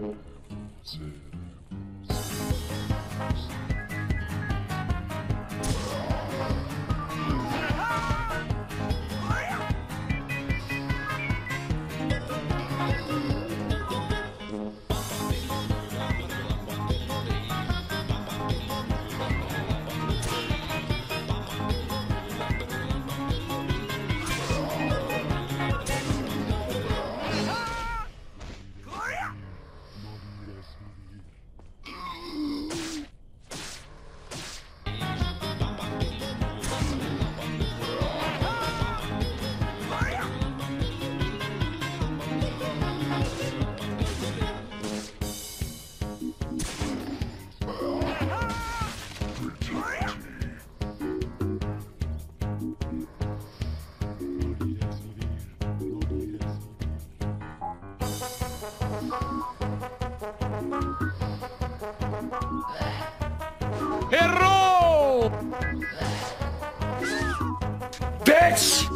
Errou! Bitch!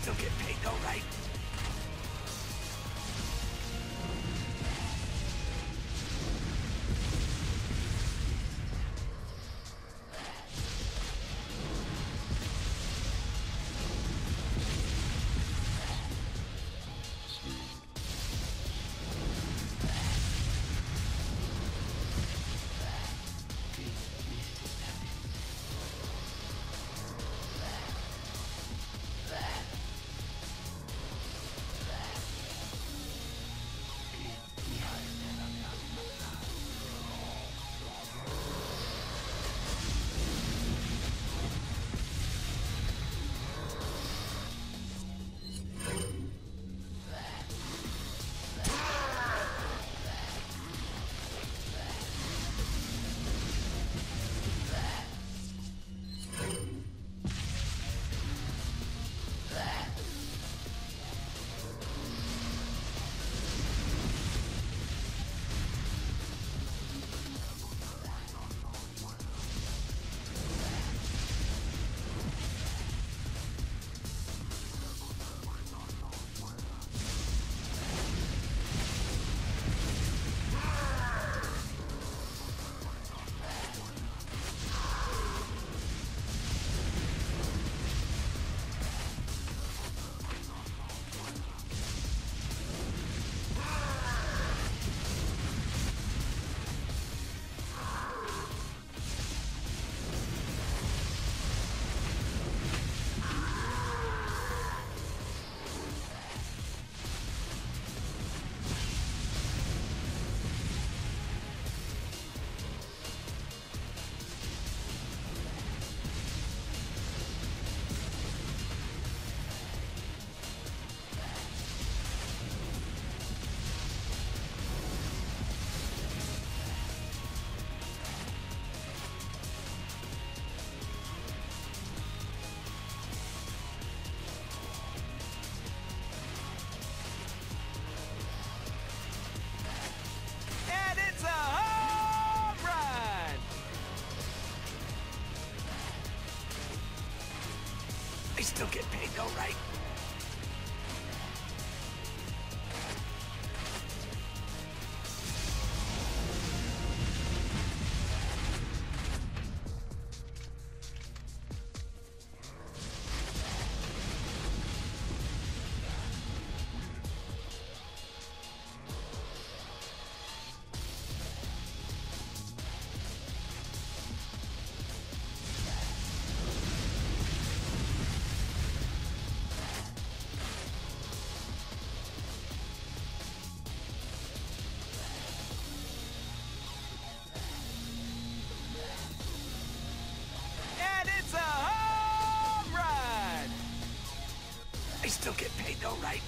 Still get paid though, right? Still get paid though, right? I still get paid though, right?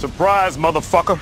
Surprise, motherfucker.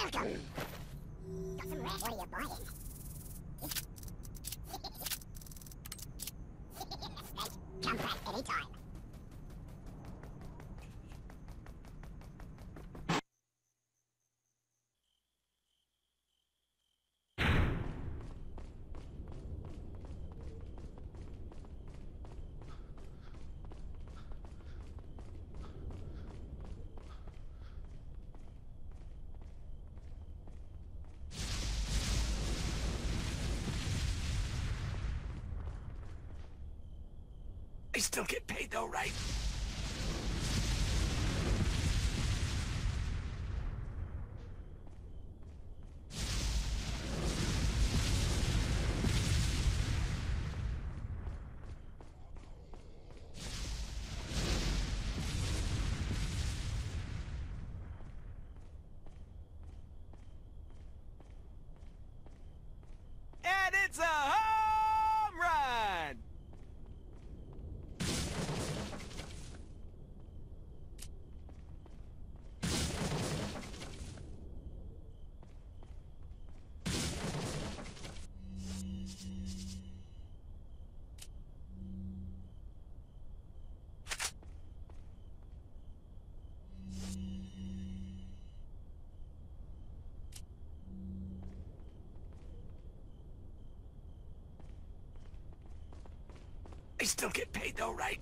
Welcome. Got some red. What are you buying? Still get paid though, right? Still get paid though, right?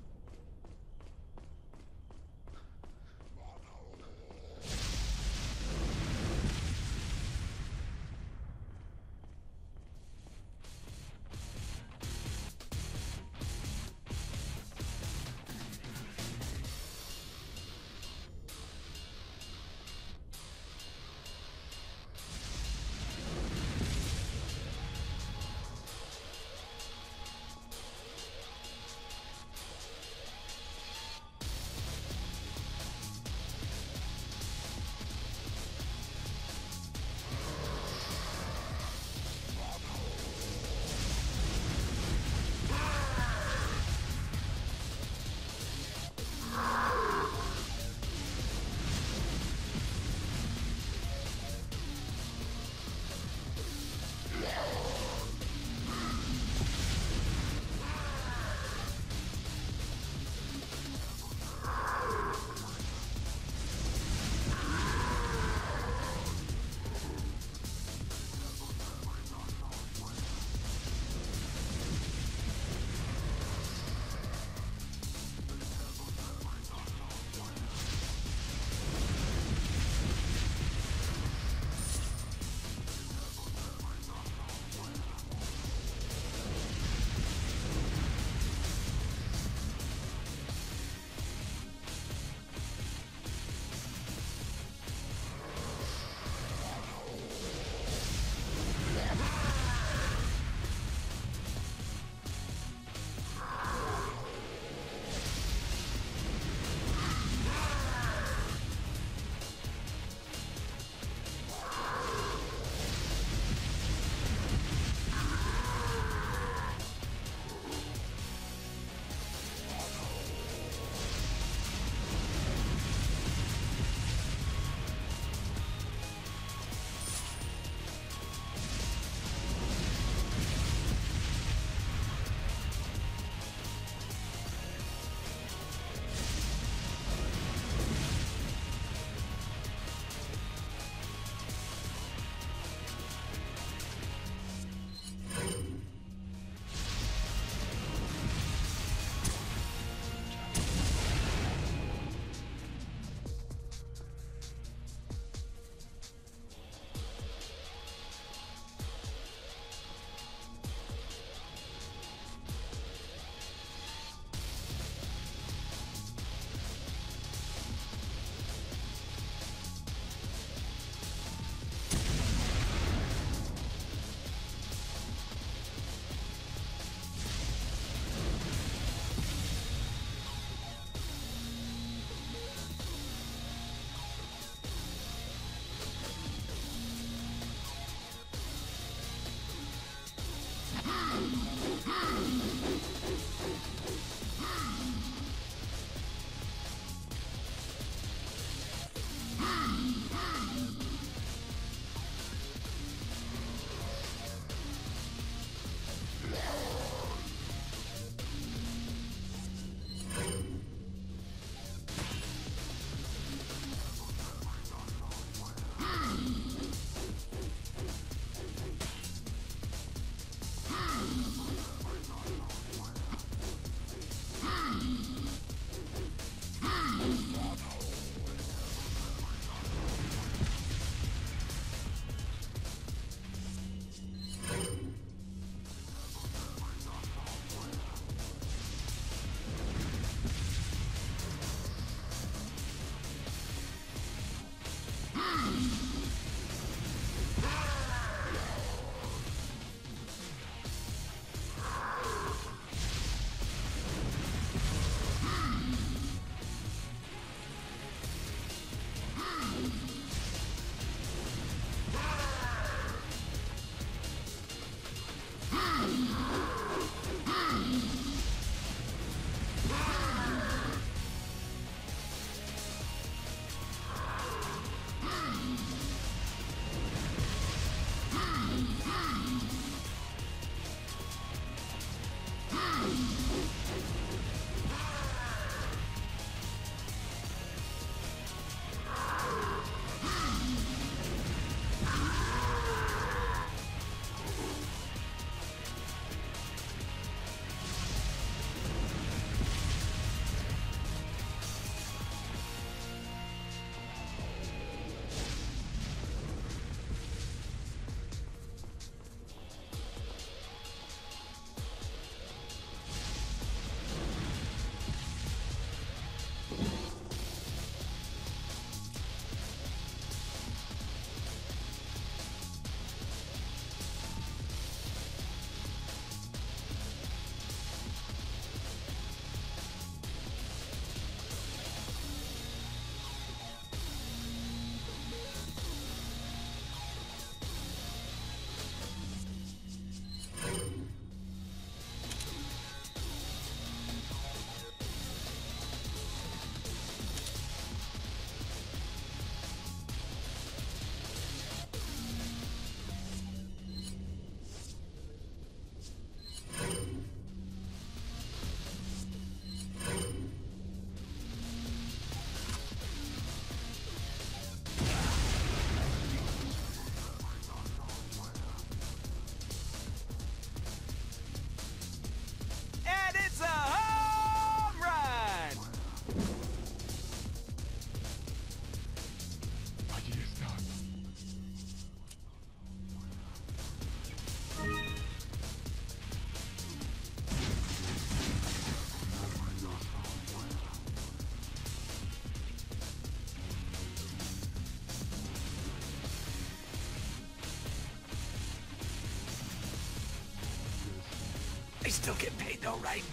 I still get paid though, right?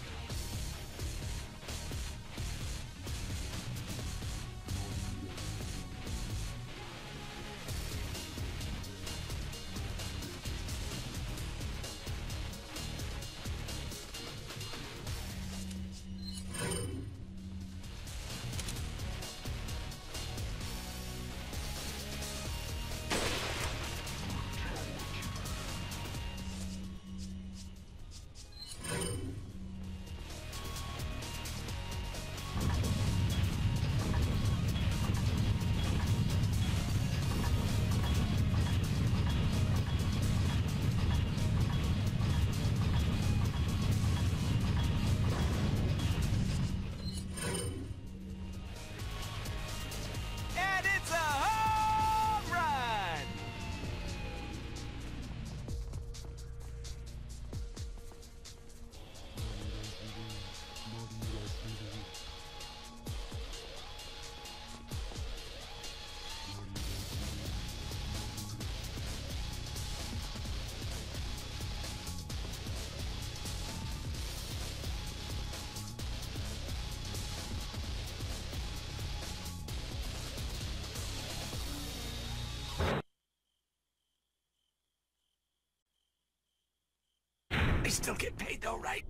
Still get paid though, right?